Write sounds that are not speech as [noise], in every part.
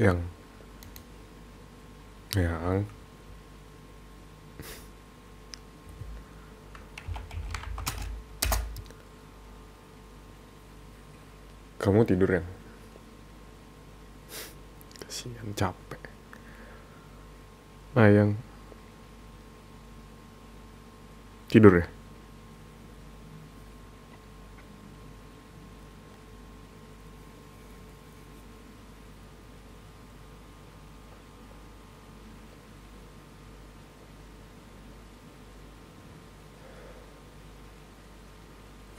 yang. Yang. Kamu tidur yang? Kasihan capek. Ayang tidur ya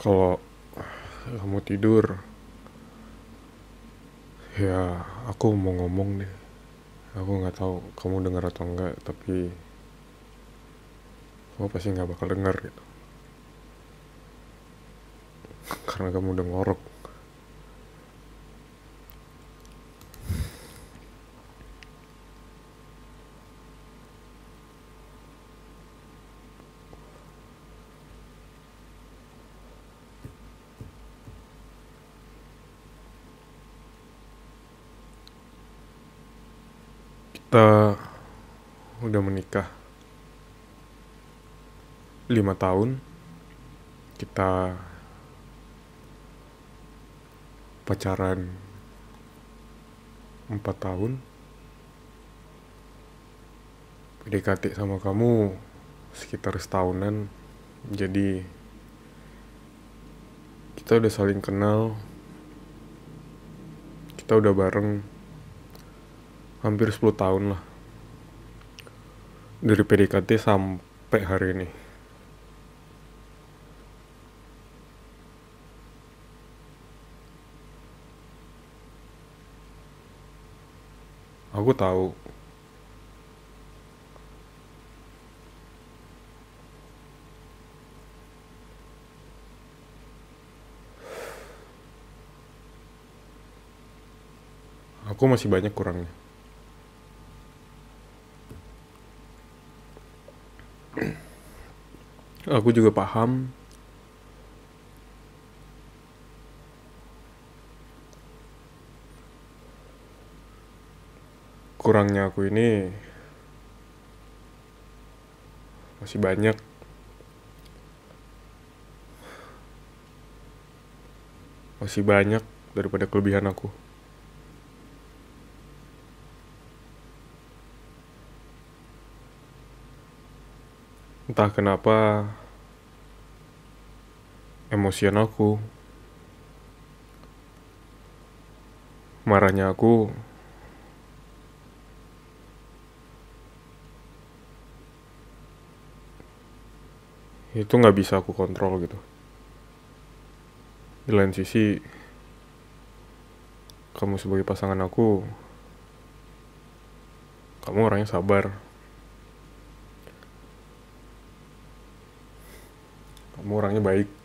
kalau kamu tidur ya aku mau ngomong deh. Aku nggak tahu kamu dengar atau enggak tapi kamu pasti nggak bakal dengar gitu. Karena kamu udah ngorok kita udah menikah lima tahun. Kita pacaran empat tahun. PDKT sama kamu sekitar setahunan. Jadi kita udah saling kenal. Kita udah bareng hampir 10 tahun lah. Dari PDKT sampai hari ini. Aku tahu. Aku masih banyak kurangnya aku juga paham. Kurangnya aku ini masih banyak. Masih banyak daripada kelebihan aku. Entah kenapa emosian aku marahnya aku itu nggak bisa aku kontrol gitu. Di lain sisi kamu sebagai pasangan aku kamu orangnya sabar. Kamu orangnya baik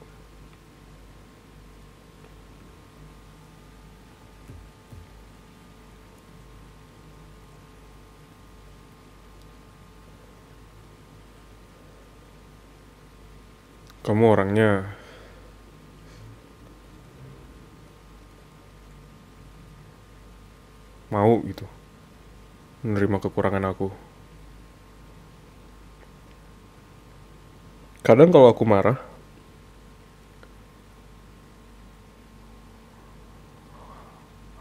kamu orangnya. Mau gitu. Menerima kekurangan aku. Kadang kalau aku marah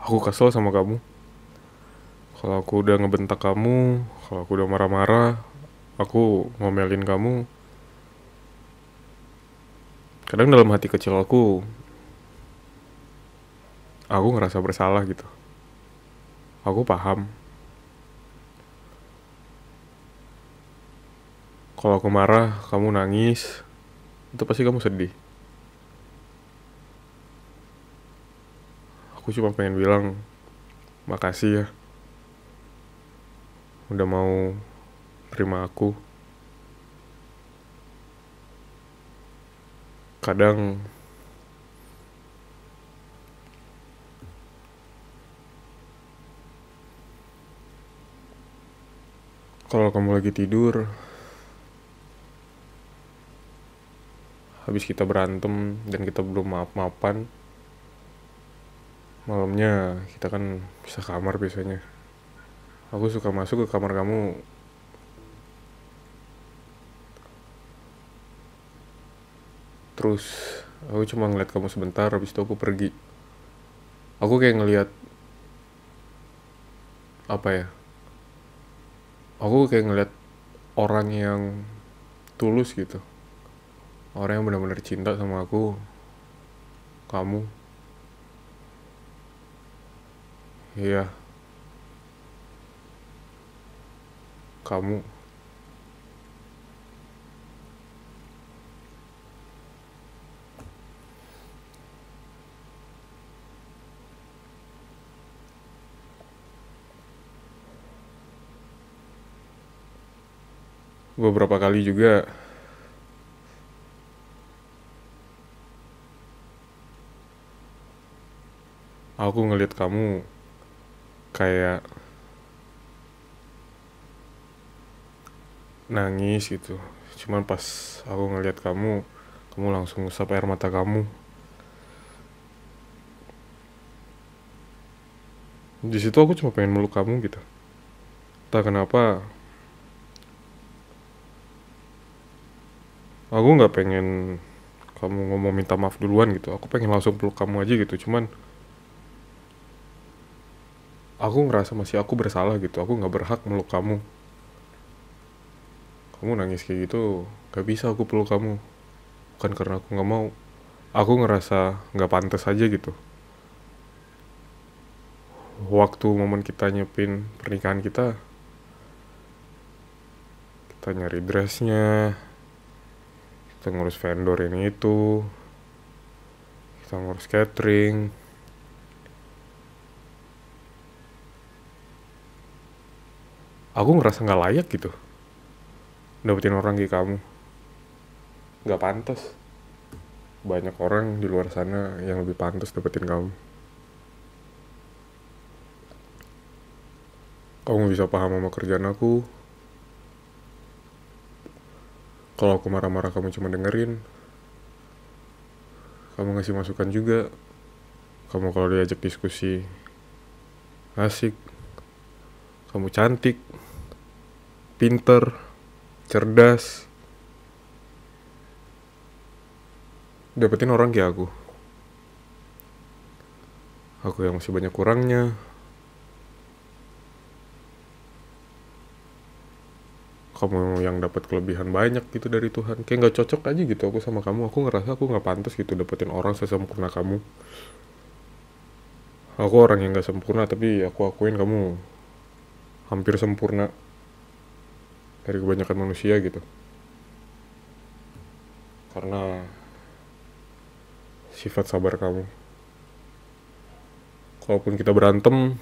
aku kesel sama kamu. Kalau aku udah ngebentak kamu kalau aku udah marah-marah aku ngomelin kamu kadang dalam hati kecil aku aku ngerasa bersalah gitu. Aku paham. Kalau aku marah kamu nangis itu pasti kamu sedih. Aku cuma pengen bilang makasih ya. Udah mau terima aku kadang kalau kamu lagi tidur habis kita berantem dan kita belum maaf-maafan malamnya kita kan bisa kamar biasanya. Aku suka masuk ke kamar kamu terus aku cuma ngeliat kamu sebentar habis itu aku pergi. Aku kayak ngeliat apa ya aku kayak ngeliat orang yang tulus gitu. Orang yang benar-benar cinta sama aku kamu. Iya. Kamu beberapa kali juga. Aku ngeliat kamu kayak nangis gitu. Cuman pas aku ngeliat kamu kamu langsung ngusap air mata kamu. Di situ aku cuma pengen meluk kamu gitu. Tak kenapa aku nggak pengen kamu ngomong minta maaf duluan gitu. Aku pengen langsung peluk kamu aja gitu. Cuman aku ngerasa masih aku bersalah gitu. Aku nggak berhak meluk kamu. Kamu nangis kayak gitu gak bisa aku peluk kamu. Bukan karena aku nggak mau. Aku ngerasa nggak pantas aja gitu. Waktu momen kita nyepin pernikahan kita kita nyari dressnya kita ngurus vendor ini itu. Kita ngurus catering. Aku ngerasa nggak layak gitu dapetin orang kayak kamu. Nggak pantas. Banyak orang di luar sana yang lebih pantas dapetin kamu. Kamu bisa paham sama kerjaan aku kalau aku marah-marah kamu cuma dengerin. Kamu ngasih masukan juga. Kamu kalau diajak diskusi asik. Kamu cantik pinter cerdas. Dapetin orang kayak aku. Aku yang masih banyak kurangnya kamu yang dapat kelebihan banyak gitu dari Tuhan. Kayak nggak cocok aja gitu aku sama kamu. Aku ngerasa aku nggak pantas gitu dapetin orang sesempurna kamu. Aku orang yang nggak sempurna tapi aku akuin kamu hampir sempurna dari kebanyakan manusia gitu. Karena sifat sabar kamu. Kalaupun kita berantem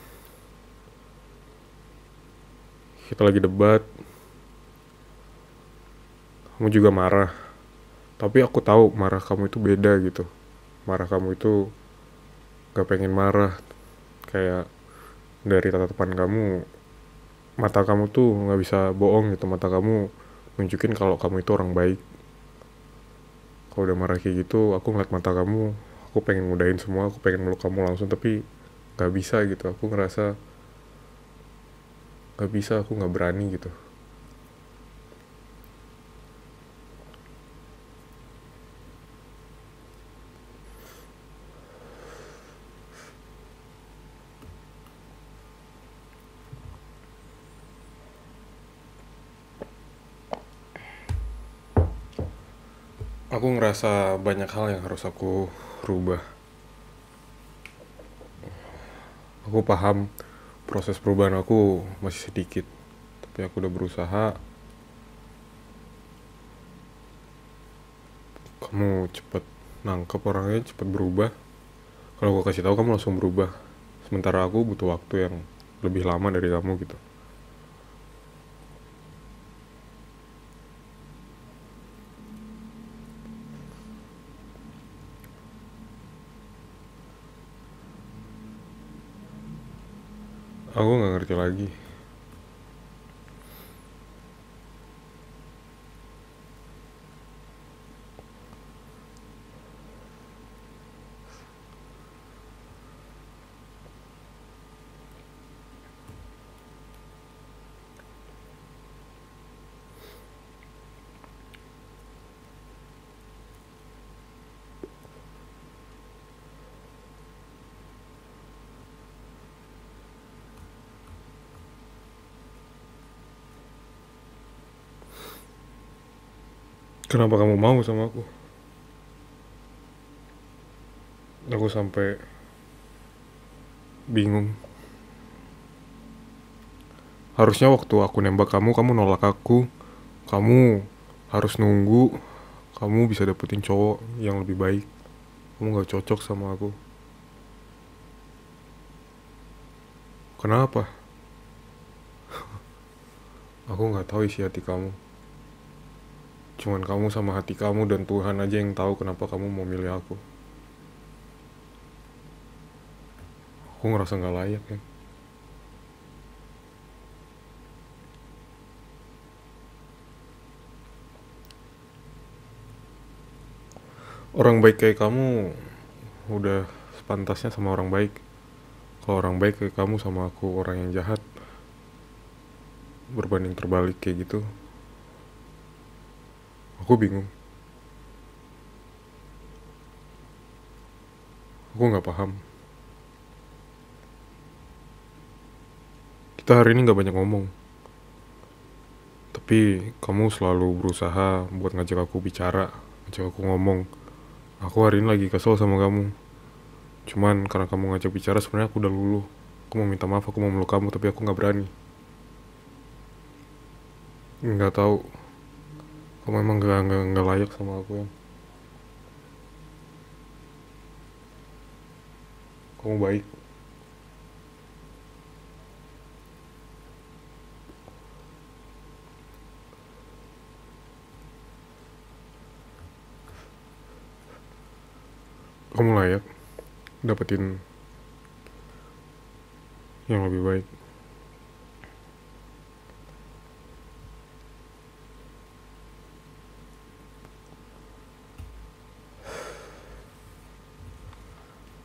kita lagi debat kamu juga marah. Tapi aku tahu marah kamu itu beda gitu. Marah kamu itu gak pengen marah. Kayak dari tatapan kamu mata kamu tuh nggak bisa bohong gitu. Mata kamu nunjukin kalau kamu itu orang baik. Kalau udah marah kayak gitu aku ngeliat mata kamu aku pengen mudahin semua aku pengen meluk kamu langsung tapi nggak bisa gitu. Aku ngerasa nggak bisa aku nggak berani gitu aku ngerasa banyak hal yang harus aku rubah. Aku paham proses perubahan aku masih sedikit tapi aku udah berusaha. Kamu cepet nangkep orangnya cepet berubah. Kalau aku kasih tahu kamu langsung berubah. Sementara aku butuh waktu yang lebih lama dari kamu gitu aku nggak ngerti lagi kenapa kamu mau sama aku? Aku sampai bingung. Harusnya waktu aku nembak kamu kamu nolak aku. Kamu harus nunggu. Kamu bisa dapetin cowok yang lebih baik. Kamu gak cocok sama aku. Kenapa? [laughs] Aku nggak tahu isi hati kamu cuman kamu sama hati kamu dan Tuhan aja yang tahu kenapa kamu mau milih aku. Aku ngerasa nggak layak ya orang baik kayak kamu udah sepantasnya sama orang baik. Kalau orang baik kayak kamu sama aku orang yang jahat berbanding terbalik kayak gitu aku bingung. Aku nggak paham. Kita hari ini nggak banyak ngomong. Tapi kamu selalu berusaha buat ngajak aku bicara ngajak aku ngomong. Aku hari ini lagi kesel sama kamu. Cuman karena kamu ngajak bicara sebenarnya aku udah luluh. Aku mau minta maaf aku mau meluk kamu tapi aku nggak berani. Nggak tahu kamu emang nggak nggak nggak layak sama aku ya? Kamu baik? Kamu layak dapetin yang lebih baik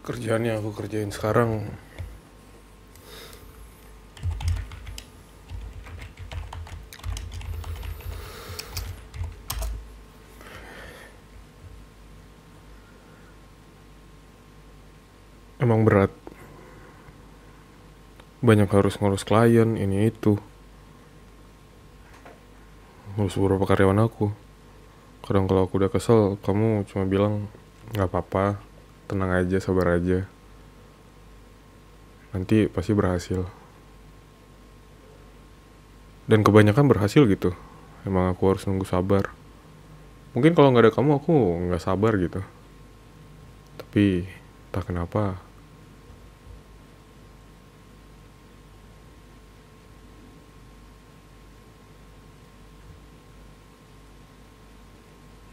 kerjaan yang aku kerjain sekarang. Emang berat. Banyak harus ngurus klien ini itu. Ngurus beberapa karyawan aku. Kadang kalau aku udah kesel kamu cuma bilang nggak apa-apa tenang aja sabar aja. Nanti pasti berhasil. Dan kebanyakan berhasil gitu. Emang aku harus nunggu sabar. Mungkin kalau nggak ada kamu aku nggak sabar gitu. Tapi tak kenapa.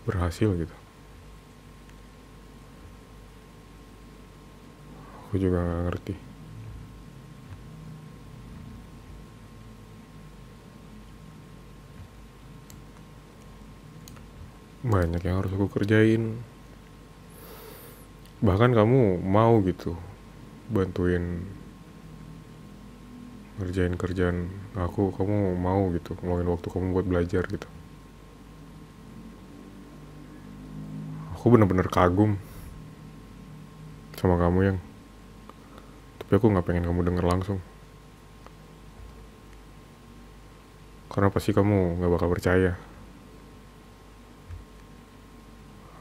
Berhasil gitu aku juga nggak ngerti. Banyak yang harus aku kerjain. Bahkan kamu mau gitu bantuin ngerjain kerjaan aku kamu mau gitu ngeluangin waktu kamu buat belajar gitu. Aku bener-bener kagum sama kamu yang tapi aku nggak pengen kamu denger langsung. Karena pasti kamu nggak bakal percaya.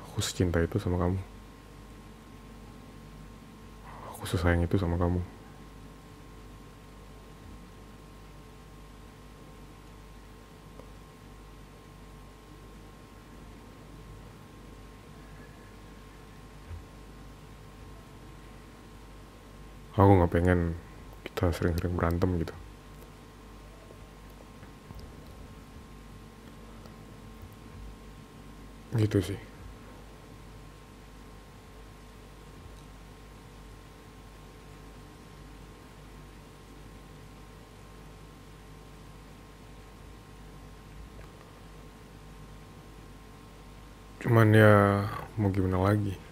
Aku secinta itu sama kamu. Aku sesayang itu sama kamu pengen kita sering-sering berantem gitu. Gitu sih. Cuman ya mau gimana lagi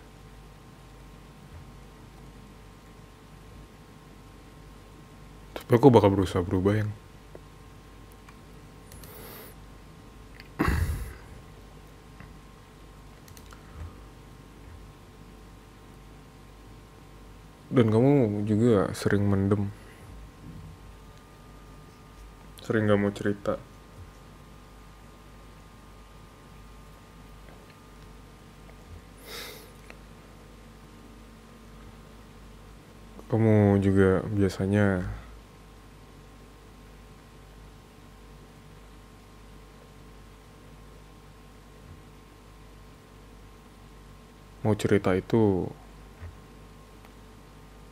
tapi aku bakal berusaha berubah yang. Dan kamu juga sering mendem. Sering gak mau cerita. Kamu juga biasanya mau cerita itu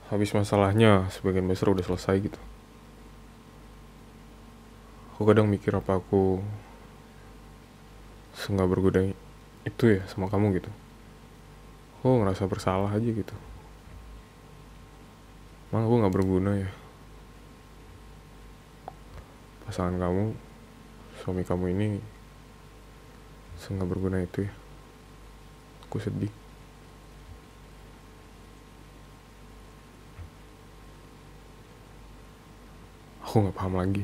habis masalahnya sebagian besar udah selesai gitu. Aku kadang mikir apa aku nggak berguna itu ya sama kamu gitu. Aku ngerasa bersalah aja gitu. Emang aku nggak berguna ya. Pasangan kamu suami kamu ini nggak berguna itu ya. Aku sedih aku nggak paham lagi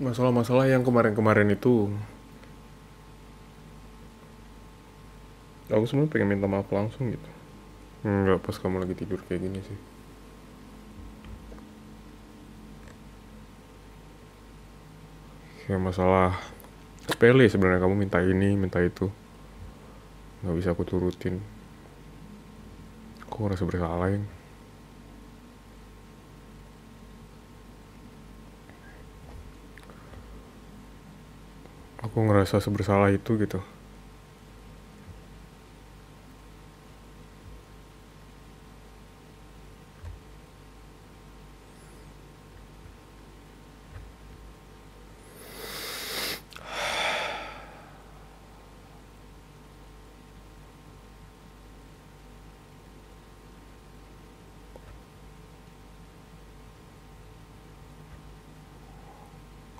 masalah-masalah yang kemarin-kemarin itu. Aku sebenarnya pengen minta maaf langsung gitu. Enggak pas kamu lagi tidur kayak gini sih. Kayak masalah sepele sebenarnya. Kamu minta ini minta itu. Nggak bisa aku turutin. Aku ngerasa bersalah yang aku ngerasa sebersalah itu gitu.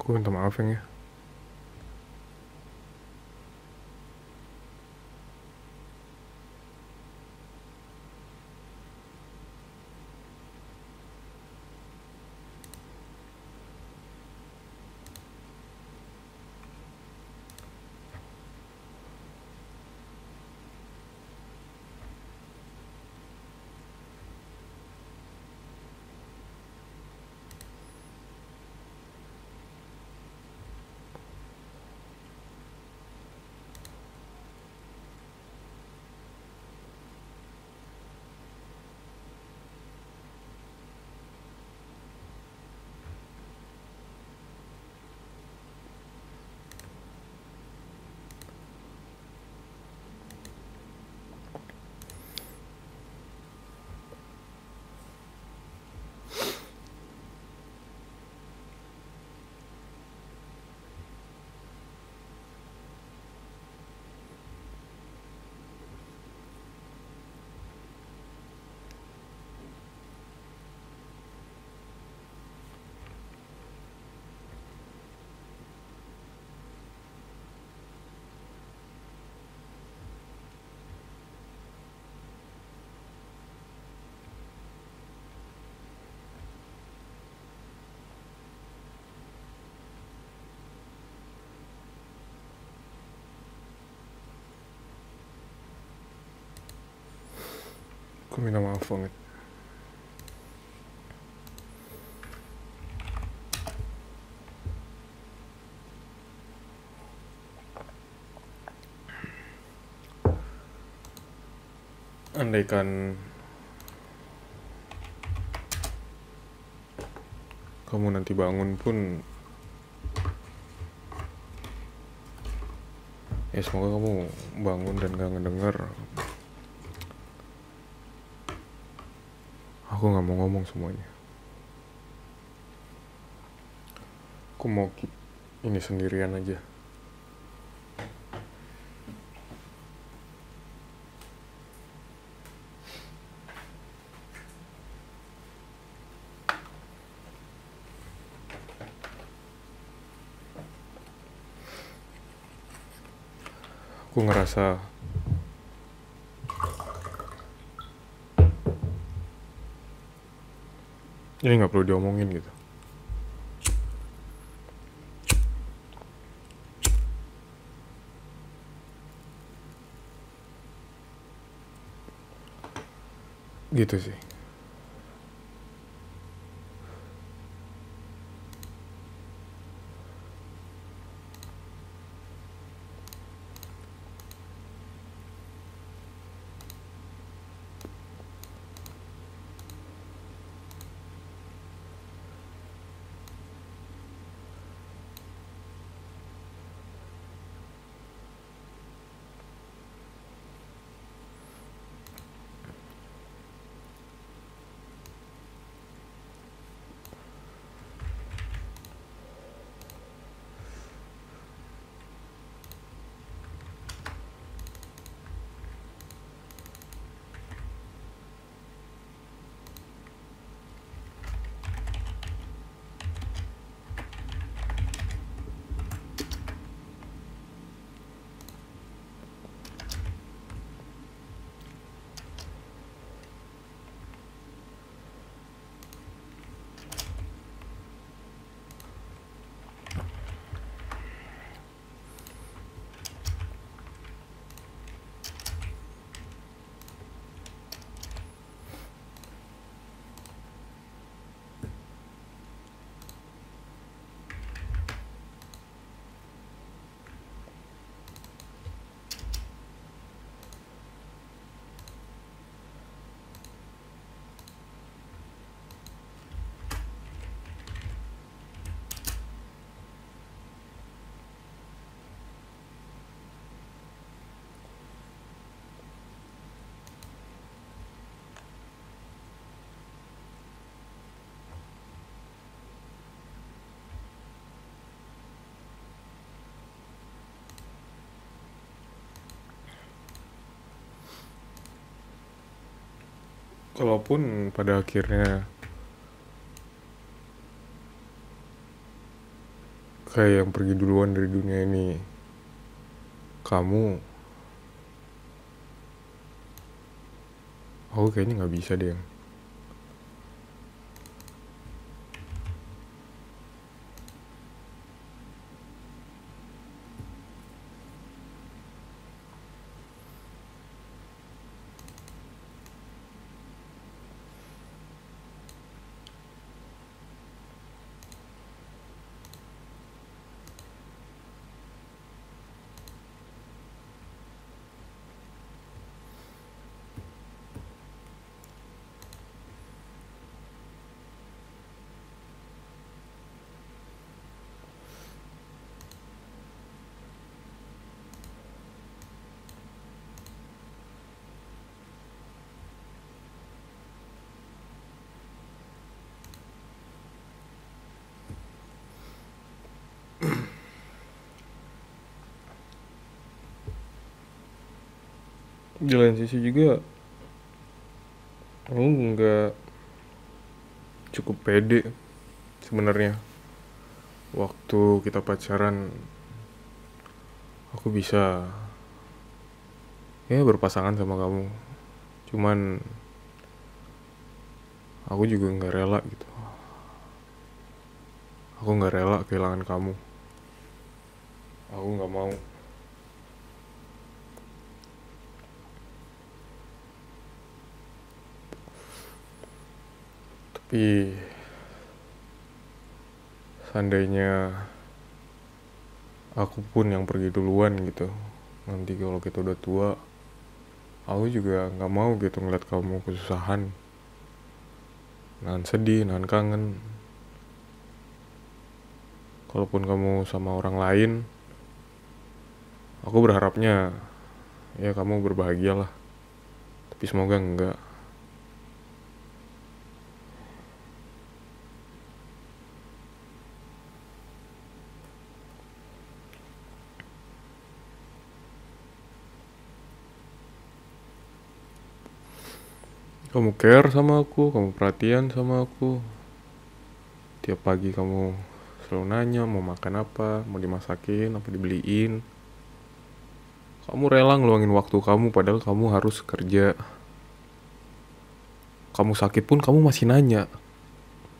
Aku minta maaf ya aku minta maaf banget andaikan kamu nanti bangun pun ya semoga kamu bangun dan gak ngedenger aku nggak mau ngomong semuanya. Aku mau keep ini sendirian aja. Aku ngerasa ini nggak perlu diomongin gitu. Gitu sih kalaupun pada akhirnya kayak yang pergi duluan dari dunia ini kamu aku kayaknya nggak bisa deh di lain sisi juga aku nggak cukup pede sebenarnya. Waktu kita pacaran aku bisa ya berpasangan sama kamu. Cuman aku juga nggak rela gitu. Aku nggak rela kehilangan kamu. Aku nggak mau tapi seandainya aku pun yang pergi duluan gitu nanti kalau kita udah tua aku juga nggak mau gitu ngeliat kamu kesusahan. Nahan sedih nahan kangen. Kalaupun kamu sama orang lain aku berharapnya ya kamu berbahagia lah tapi semoga enggak kamu care sama aku, kamu perhatian sama aku. Tiap pagi kamu selalu nanya mau makan apa, mau dimasakin, apa dibeliin. Kamu rela ngeluangin waktu kamu padahal kamu harus kerja. Kamu sakit pun kamu masih nanya.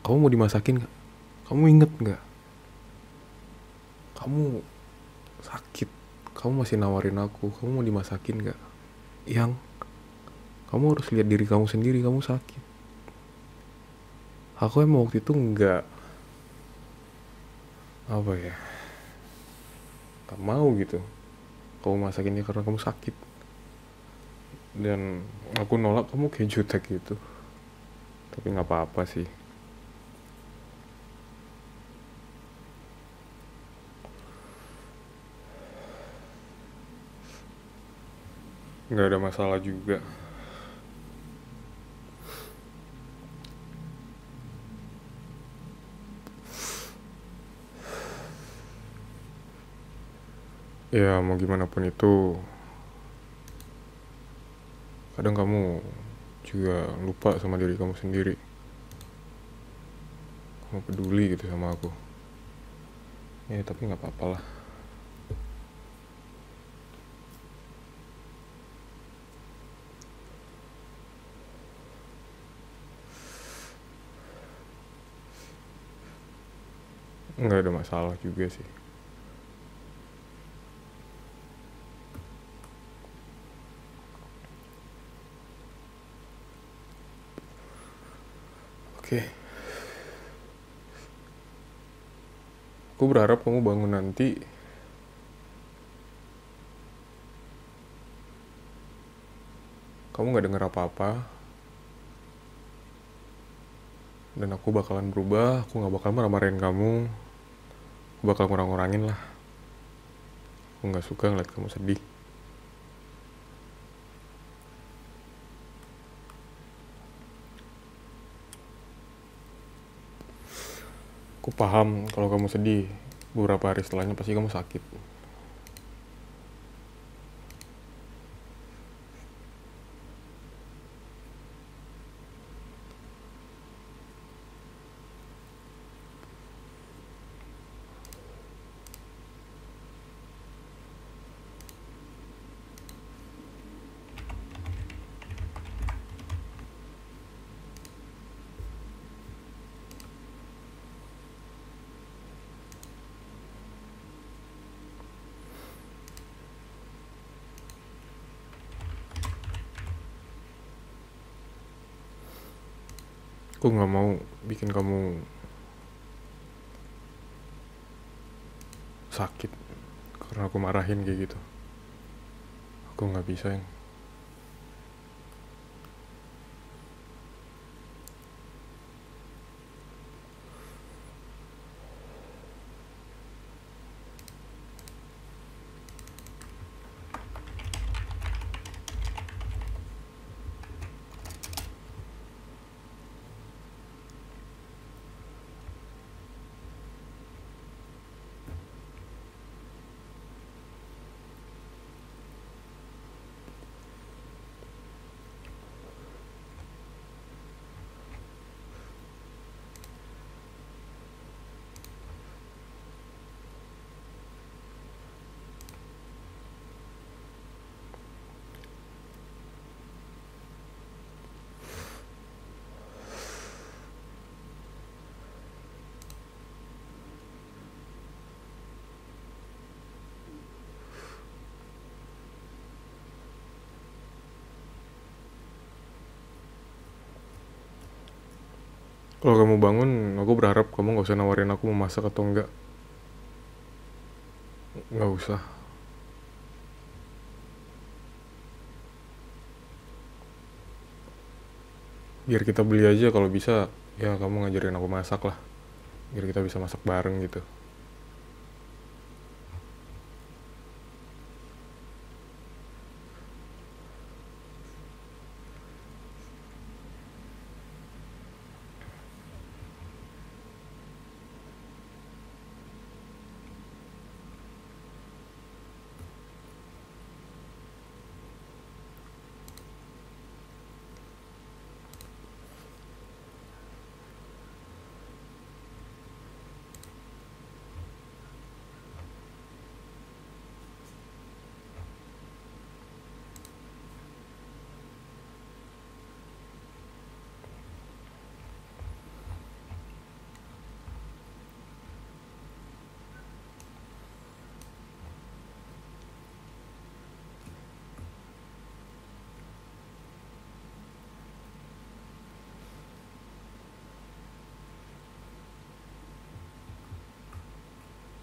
Kamu mau dimasakin gak? Kamu inget gak? Kamu sakit. Kamu masih nawarin aku. Kamu mau dimasakin gak? Yang kamu harus lihat diri kamu sendiri kamu sakit. Aku emang waktu itu nggak apa ya gak mau gitu kamu masakinnya karena kamu sakit. Dan aku nolak kamu kayak jutek gitu. Tapi nggak apa-apa sih. Nggak ada masalah juga ya mau gimana pun itu kadang kamu juga lupa sama diri kamu sendiri. Kamu peduli gitu sama aku. Ya tapi nggak apa-apa lah. Nggak ada masalah juga sih Oke. Aku berharap kamu bangun nanti. Kamu nggak dengar apa-apa. Dan aku bakalan berubah. Aku nggak bakal marah-marahin kamu. Aku bakal ngurang-ngurangin lah. Aku nggak suka ngeliat kamu sedih Aku paham kalau kamu sedih. Beberapa hari setelahnya pasti kamu sakit. Aku nggak mau bikin kamu sakit karena aku marahin kayak gitu. Aku nggak bisa yang Kalau kamu bangun, aku berharap kamu gak usah nawarin aku mau masak atau enggak. Gak usah. Biar kita beli aja kalau bisa, ya kamu ngajarin aku masak lah. Biar kita bisa masak bareng gitu.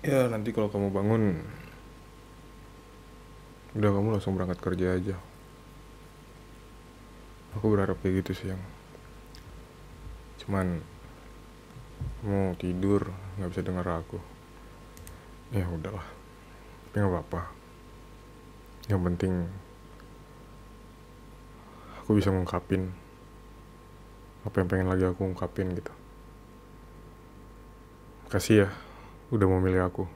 Ya nanti kalau kamu bangun udah kamu langsung berangkat kerja aja. Aku berharap kayak gitu sih yang. Cuman mau tidur nggak bisa dengar aku. Ya udahlah. Tapi nggak apa-apa. Yang penting aku bisa ngungkapin apa yang pengen lagi aku ungkapin gitu. Kasih ya udah mau milih aku